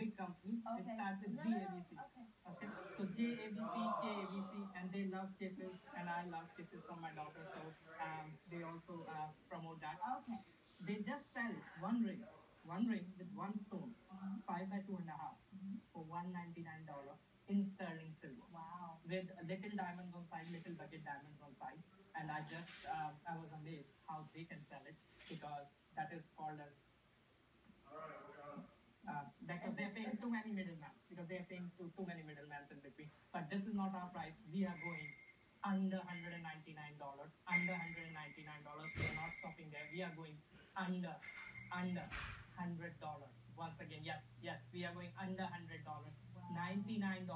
big company. It Okay. starts with No, no, no. Okay. Okay, so JABC, KABC, and they love kisses, and I love kisses from my daughter, so um, they also uh, promote that. Okay. They just sell one ring, one ring with one stone, five by two and a half, for one ninety nine dollar in sterling silver, Wow. with little diamonds on side, little baguette diamonds on side, and I just uh, I was amazed how they can sell it because that is called as uh, because they're paying too many middlemen because they're paying too, too many middlemen in between. But this is not our price. We are going under $199, under $199. We are not stopping there. We are going under, under $100. Once again, yes, yes, we are going under $100. $99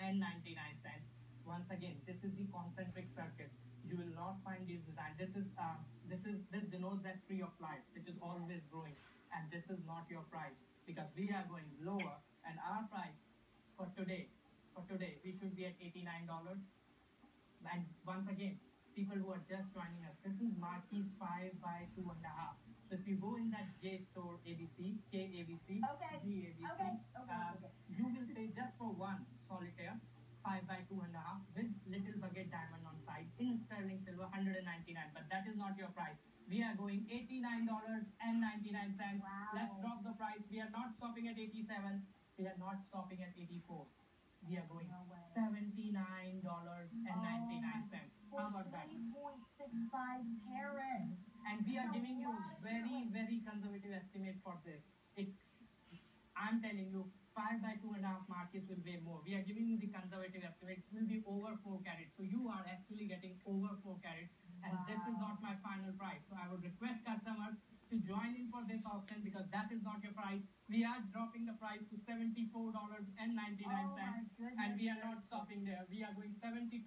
and 99 cents. Once again, this is the concentric circle. You will not find these design. This is uh, this is this denotes that tree of life, which is always growing, and this is not your price because we are going lower, and our price for today, for today, we should be at eighty-nine dollars. And once again, people who are just joining us, this is Marquise five by two and a half. So if you go in that J store ABC, K ABC, Okay. G ABC, Okay. Okay. uh, okay. you will pay just for one solitaire, five by two and a half, with little baguette diamond on side in sterling silver, 199. But that is not your price. We are going $89 and 99 cents. Wow. Let's drop the price. We are not stopping at 87. We are not stopping at 84. We are going No $79 and 99 cents. How about that? 3.65 carats. And we are giving you very, very conservative estimate for this. It's, I'm telling you, five by two and a half markets will weigh more. We are giving you the conservative estimate. It will be over four carats. So you are actually getting over four carats. And this is not my final price. So I would request customers to join in for this auction because that is not your price. We are dropping the price to $74.99. Oh. And we are not stopping there. We are going $72.99.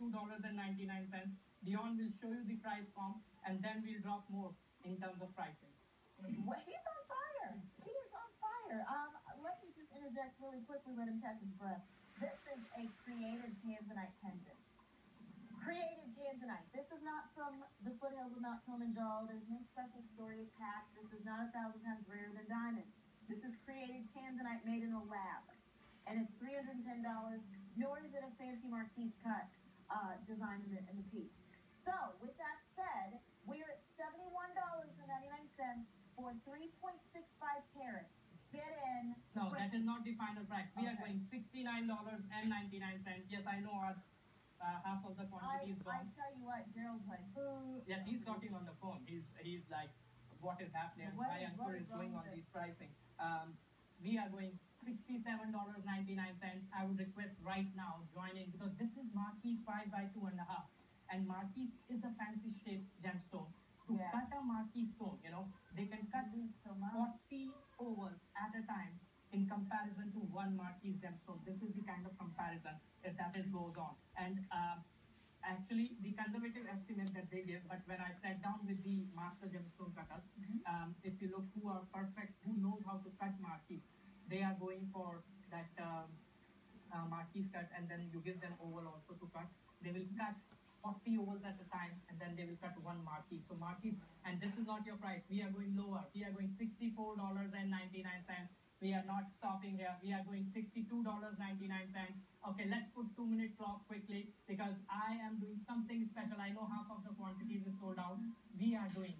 Dion will show you the price form and then we'll drop more in terms of pricing. Well, he's on fire. He is on fire. Um, let me just interject really quickly, let him catch his breath. This is a created tanzanite pendant. Created tanzanite. This is not from the foothills of Mount Kilimanjaro. There's no special story attached. This is not a thousand times rarer than diamonds. This is created tanzanite made in a lab. And it's $310, nor is it a fancy marquise cut uh, design in the, in the piece. So, with that said, we're at $71.99 for 3.65 carats. Get in. No, that is not the final price. We are going $69.99. Yes, I know our, uh, half of the I, quantity is I tell you what, Gerald's like, boo. Yes, he's talking on the phone. He's he's like, what is happening? What Why Ankur what is going on these pricing. Um, we are going sixty-seven dollars ninety-nine cents. I would request right now join in because this is Marquise five by two and a half, and Marquise is a fancy shaped gemstone. To Yes. cut a Marquise stone, you know, they can cut so 40 ovals at a time in comparison to one Marquise gemstone. This is the kind of comparison that that is goes on. And um, actually, the conservative estimate that they give, but when I sat down with the master gemstone cutters, Mhm. um, if you look who are perfect, who knows how to cut Marquise, they are going for that um, uh, Marquise cut, then you give them oval also to cut. They will cut 40 ovals at a time, and then they will cut one marquee. So Marquise, and this is not your price. We are going lower. We are going $64.99. We are not stopping here. We are going $62.99. Okay, let's put two minute clock quickly because I am doing something special. I know half of the quantities is sold out. We are doing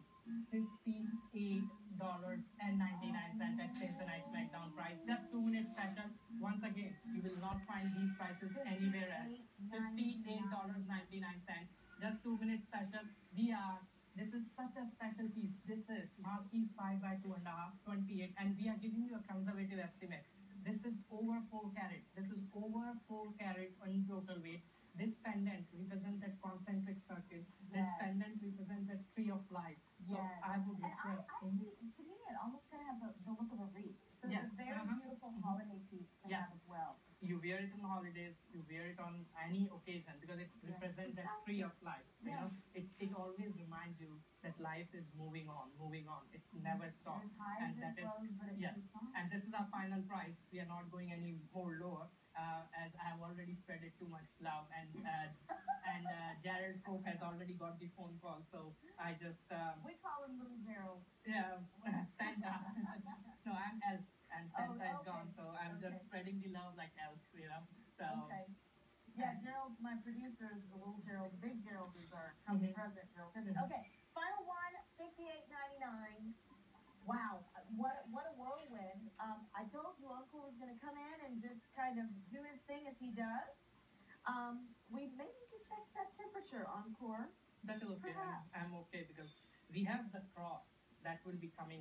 $58.99 at Tanzanite Smackdown price. Just two minutes special. Once again, you will not find these prices anywhere else. $58.99. Just two minutes special. We are, this is such a special piece. This is Marquise 5 by 2 and a half, 28, and we are giving you a conservative estimate. This is over 4 carat. This is over 4 carat in total weight. This pendant represents that concentric circle. This Yes. pendant represents that tree of life. So Yes. I I, see, to me, it almost kind of has a, the look of a wreath. So Yes. it's a very Uh-huh. beautiful Mhm. holiday piece to Yes. have as well. you wear it on holidays, you wear it on any occasion because it Yes, represents that tree of life. You know, it, it always reminds you that life is moving on, moving on. It's never stopped. And that is- lows, but it yes. And this is our final price. We are not going any more lower, uh, as I have already spread it too much love, and uh, and uh, Jared Cook has already got the phone call, so I just um, we call him Little Gerald. Yeah, Santa. no, I'm Elf, and oh, Santa oh, okay. is gone, so I'm okay. just spreading the love like Elf, you know. So. Okay. Yeah, Gerald, my producer is the little Gerald. Big Gerald is our mm-hmm. present as he does. Um, we may need to check that temperature, Ankur. That is okay. I'm, I'm okay because we have the cross that will be coming